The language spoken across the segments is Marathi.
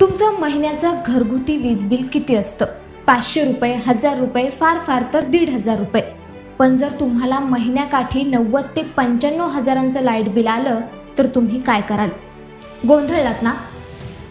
तुमचं महिन्याचं घरगुती वीज बिल किती असतं? पाचशे रुपये हजार रुपये फार फार तर दीड हजार रुपये. पण जर तुम्हाला महिन्याकाठी नव्वद ते पंच्याण्णव हजारांचं लाइट बिल आलं तर तुम्ही काय कराल? गोंधळलात ना?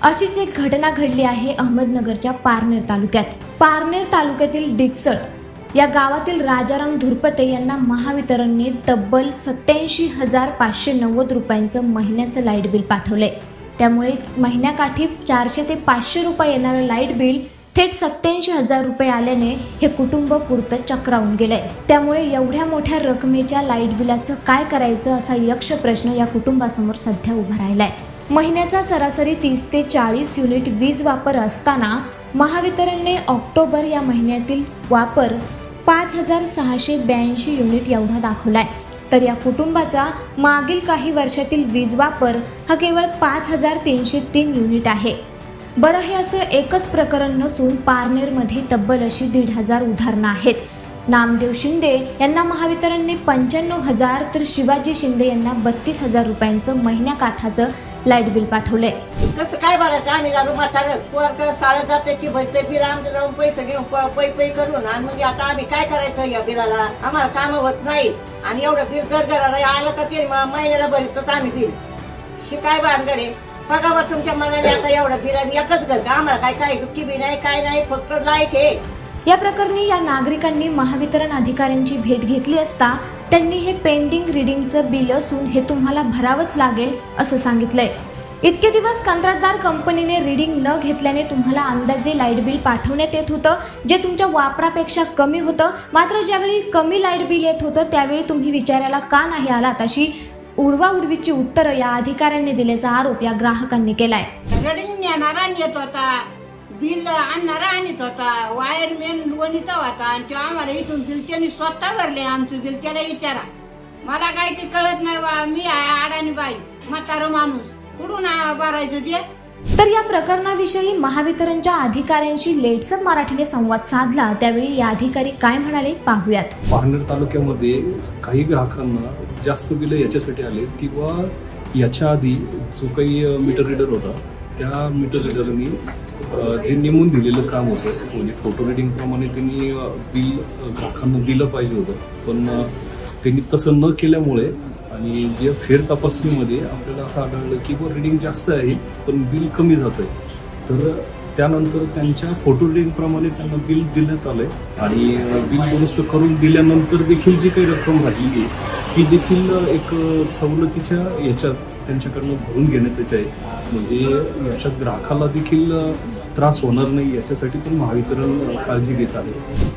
अशीच एक घटना घडली आहे अहमदनगरच्या पारनेर तालुक्यात. पारनेर तालुक्यातील डिक्सट या गावातील राजाराम धुरपते यांना महावितरणने तब्बल सत्याऐंशी हजार पाचशे नव्वद रुपयांचं महिन्याचं लाइट बिल पाठवलंय. त्यामुळे महिन्याकाठी चारशे ते पाचशे रुपये येणारं लाइट बिल थेट सत्याऐंशी हजार रुपये आल्याने हे कुटुंब पुरतं चक्रावून गेलंय. त्यामुळे एवढ्या मोठ्या रकमेच्या लाइट बिलाचं काय करायचं असा यक्ष प्रश्न या कुटुंबासमोर सध्या उभा राहिलाय. महिन्याचा सरासरी तीस ते चाळीस युनिट वीज वापर असताना महावितरणने ऑक्टोबर या महिन्यातील वापर पाच हजार सहाशे ब्याऐंशी युनिट एवढा दाखवलाय. तर या कुटुंबाचा मागील काही वर्षातील वीज वापर हा केवळ पाच हजार तीनशे तीन युनिट आहे. बरं हे असं एकच प्रकरण नसून पारनेरमध्ये तब्बल अशी दीड हजार उदाहरणं आहेत. नामदेव शिंदे यांना महावितरणने पंच्याण्णव हजार तर शिवाजी शिंदे यांना बत्तीस हजार रुपयांचं महिन्या काठाचं लाइट बिल पाठवलंय कसं काय भरायचं आम्ही घालून म्हातारं. पोर शाळेत जाते की भरते बिल आमचं जाऊन पैसे घेऊन प- पै पै करून. आणि म्हणजे आता आम्ही काय करायचं या बिलाला? आम्हाला काम होत नाही. आणि एवढं बिल घर घराला आलं का ते म- महिन्याला भरतच आम्ही बिल. हे काय भानगडे बघावं तुमच्या मनाने आता एवढं बिल आणि एकच घर का? आम्हाला काय काय दुःखी बी नाही काय नाही फक्त लाइट आहे. या प्रकरणी या नागरिकांनी महावितरण अधिकाऱ्यांची भेट घेतली असता त्यांनी हे पेंडिंग रिडिंगचं बिल असून हे तुम्हाला भरावंच लागेल असं सांगितलंय. इतके दिवस कंत्राटदार कंपनीने रिडिंग न घेतल्याने तुम्हाला अंदाजे लाइट बिल पाठवण्यात येत होतं जे तुमच्या वापरापेक्षा कमी होतं. मात्र ज्यावेळी कमी लाइट बिल येत होतं त्यावेळी तुम्ही विचारायला का नाही आलात अशी उडवाउडवीची उत्तरं या अधिकाऱ्यांनी दिल्याचा आरोप या ग्राहकांनी केलाय. रडिंग नेणारा येत होता. बिल आणणारा आणत होता वायरमॅन वनिता होता आणि तो आम्हाला इथून बिल त्यांनी स्वतः भरले आमचं बिल त्याला विचारा मला काय ते कळत नाही बा मी आहे अडाणी बाई म्हातारा माणूस. कुठून आ- भरायचं ते? तर या प्रकरणाविषयी महावितरणच्या अधिकाऱ्यांशी लेट्सअप मराठीने संवाद साधला. त्यावेळी या अधिकारी काय म्हणाले पाहूयात. पारनेर तालुक्यामध्ये काही ग्राहकांना जास्त बिलं याच्यासाठी आले किंवा याच्या आधी जो काही अ, मीटर रीडर होता त्या मीटर रीडरनी जे नेमून दिलेलं काम होतं म्हणजे फोटो रिडिंगप्रमाणे त्यांनी बिल ग्राहकांना दिलं पाहिजे होतं. पण त्यांनी तसं न केल्यामुळे आणि जे फेर तपासणीमध्ये आपल्याला असं आढळलं की व रिडिंग जास्त आहे पण बिल कमी जात आहे. तर त्यानंतर त्यांच्या फोटो रिडिंगप्रमाणे त्यांना बिल देण्यात आहे आणि बिल दुरुस्त करून दिल्यानंतर देखील जी काही रक्कम राहिली आहे ती देखील एक सवलतीच्या याच्यात त्यांच्याकडनं भरून घेण्यात येत आहे. म्हणजे याच्यात ग्राहकाला देखील त्रास होणार नाही याच्यासाठी पण महावितरण काळजी घेत आहे.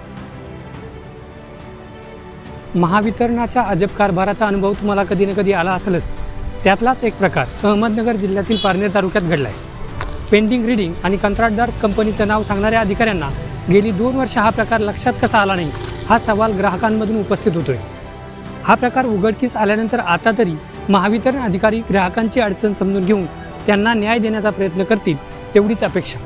महावितरणाच्या अजब कारभाराचा अनुभव तुम्हाला कधी ना कधी आला असेलच. त्यातलाच एक प्रकार अहमदनगर जिल्ह्यातील पारनेर तालुक्यात घडला आहे पेंडिंग रिडिंग आणि कंत्राटदार कंपनीचं नाव सांगणाऱ्या अधिकाऱ्यांना गेली दोन वर्ष हा प्रकार लक्षात कसा आला नाही हा सवाल ग्राहकांमधून उपस्थित होतोय. हा प्रकार उघडकीस आल्यानंतर आता तरी महावितरण अधिकारी ग्राहकांची अडचण समजून घेऊन त्यांना न्याय देण्याचा प्रयत्न करतील एवढीच अपेक्षा.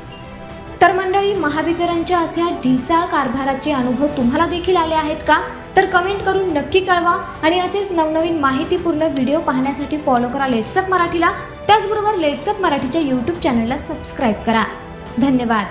महावितरणच्या अशा ढिसा कारभाराचे अनुभव तुम्हाला देखील आले आहेत का? तर कमेंट करून नक्की कळवा आणि असेच नवनवीन माहितीपूर्ण व्हिडिओ पाहण्यासाठी फॉलो करा लेट्सअप मराठीला. त्याचबरोबर लेट्सअप मराठीच्या यूट्यूब चॅनलला सबस्क्राईब करा. धन्यवाद.